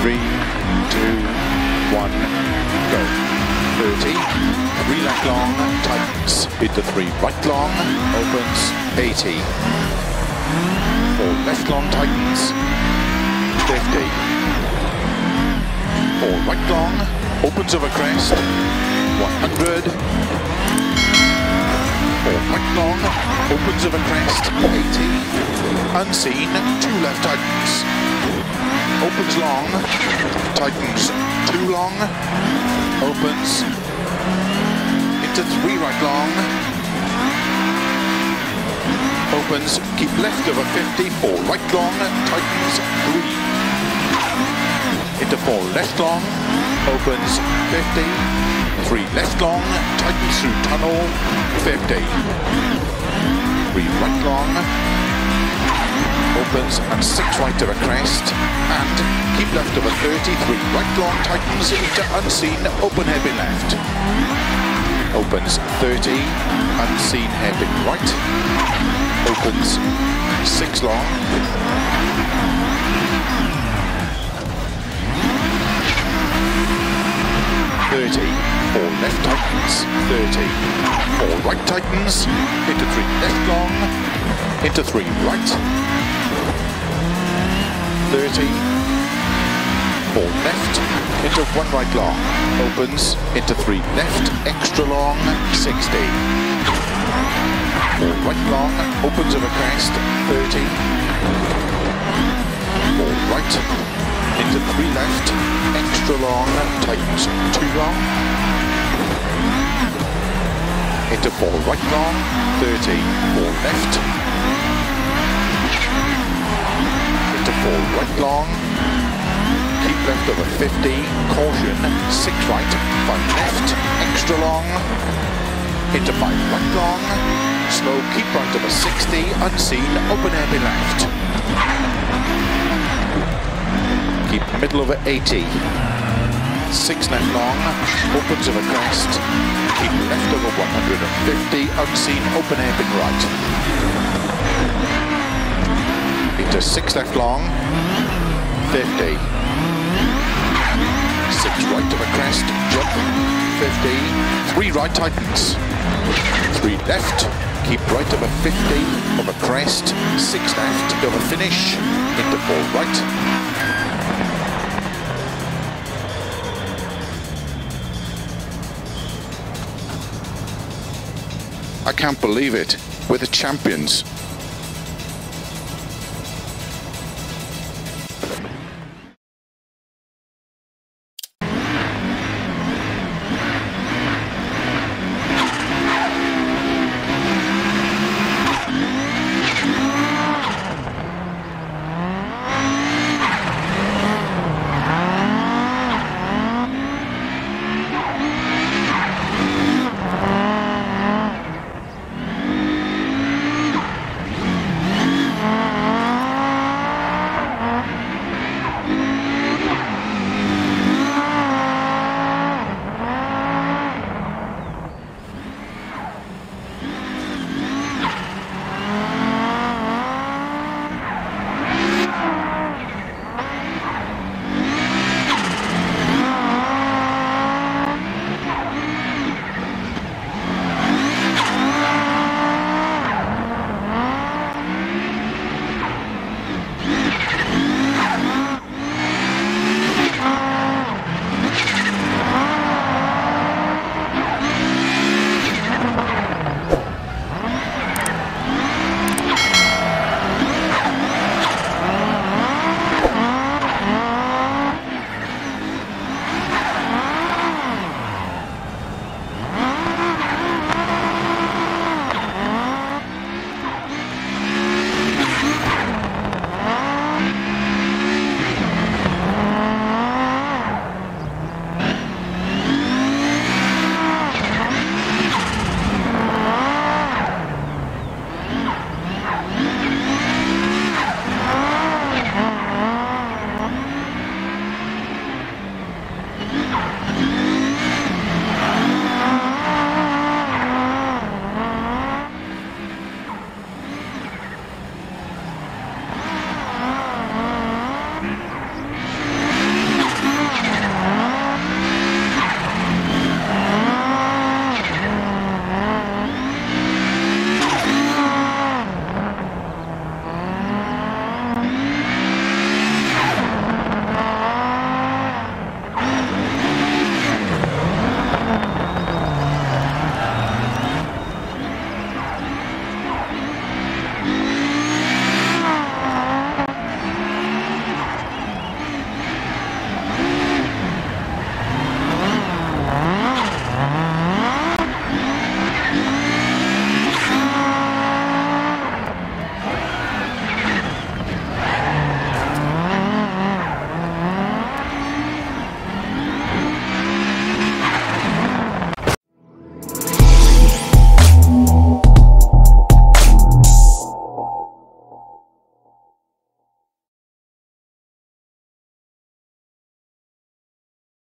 Three, two, one, go. 30, three left long, tightens, into three right long, opens, 80. Four left long, tightens, 50. Four right long, opens over crest, 100. Four right long, opens over crest, 80. Unseen, two left tightens. Opens long, tightens, two long, opens, into three right long, opens, keep left over 50, four right long, tightens, three, into four left long, opens, 50, three left long, tightens through tunnel, 50, three right long, opens and six right of a crest. And keep left of a 33 right long tightens into unseen open hairpin left. Opens 30 unseen hairpin right. Opens six long. Thirty four left tightens, thirty, four right tightens, into three left long, into three right, 30, four left, into one right long, opens, into three left, extra long, 60. Four right long, opens over crest, 30. Four right, into three left, extra long, tightens, two long. Into four right long, 30, four left, into four. Right long, keep left over 50, caution, six right, five left, extra long, into five. Right long, slow, keep right over 60, unseen, open hairpin left. Keep middle over 80, six left long, opens over crest, keep left over 150, unseen, open hairpin right into six left long, 50. Six right to the crest, jump, 50. Three right tightens. Three left, keep right of a 50, of a crest, six left, of a finish, into four right. I can't believe it. We're the champions.